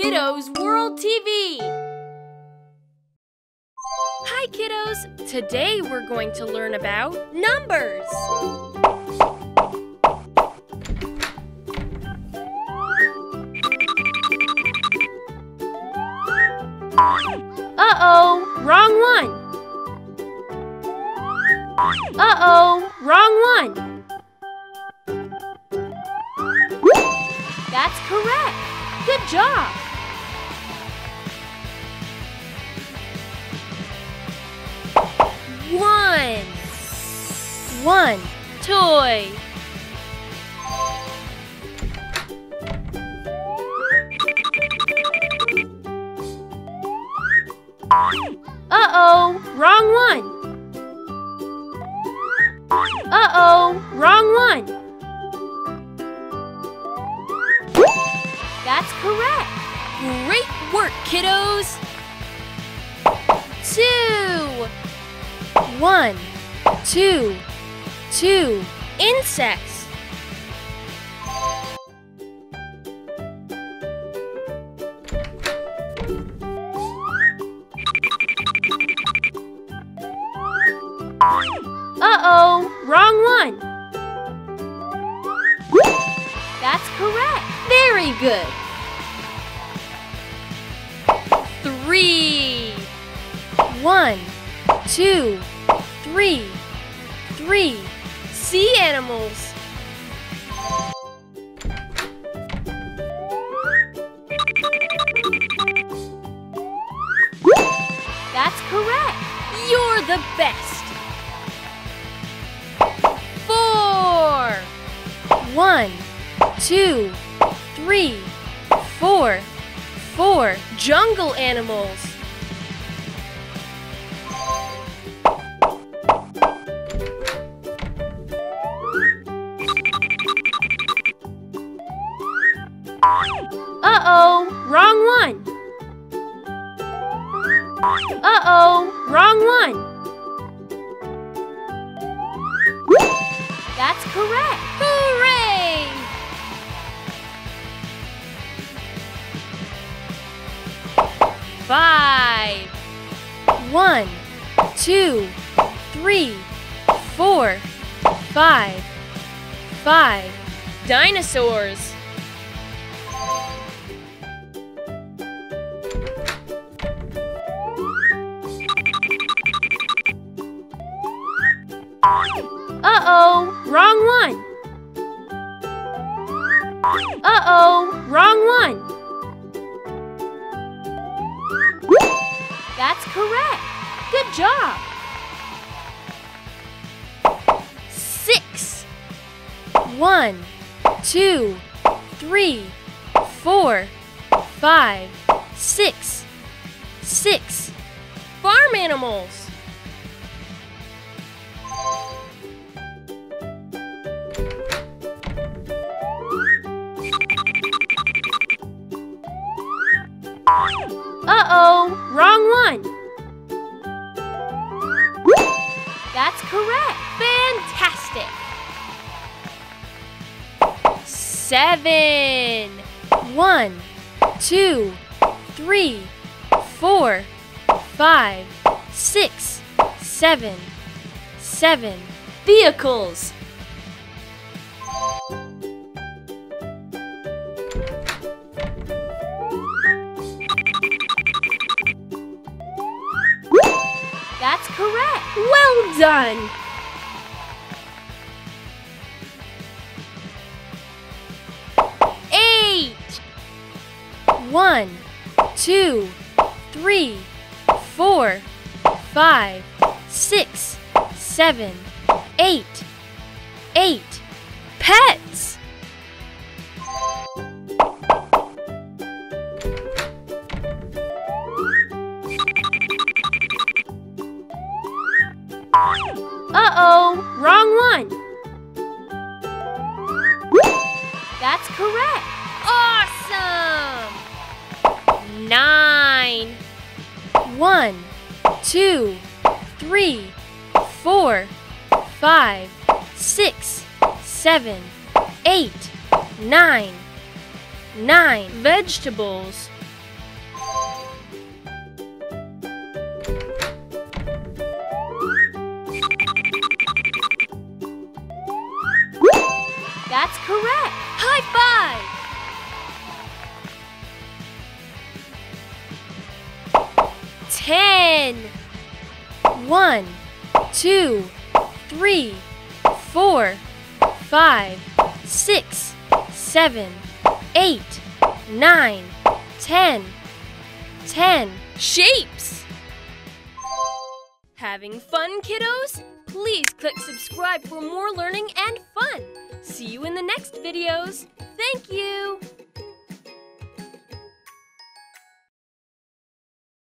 Kiddos World TV! Hi, kiddos! Today we're going to learn about numbers. Uh-oh, wrong one. Uh-oh, wrong one. That's correct. Good job. One toy. Uh-oh, wrong one. Uh-oh, wrong one. That's correct. Great work, kiddos. Two. One, two, two. Insects. Uh-oh, wrong one. That's correct. Very good. Three. One, two, three, three. Sea animals. That's correct. You're the best. Four. One, two, three, four, four. Jungle animals. Wrong one. Uh-oh, wrong one. That's correct. Hooray! Five. One, two, three, four, five. Five. Dinosaurs. Uh-oh, wrong one. Uh-oh, wrong one. That's correct. Good job. Six. One, two, three, four, five, six. Six. Farm animals. Correct. Fantastic. Seven. One, two, three, four, five, six, seven. Seven. Vehicles. Well done. Eight. One, two, three, four, five, six, seven, eight. Eight. Pets. Uh-oh, wrong one. That's correct. Awesome! Nine. One, two, three, four, five, six, seven, eight, nine. Nine. Vegetables. Ten. One, two, three, four, five, six, seven, eight, nine, ten. Ten. Shapes! Having fun, kiddos? Please click subscribe for more learning and fun. See you in the next videos. Thank you!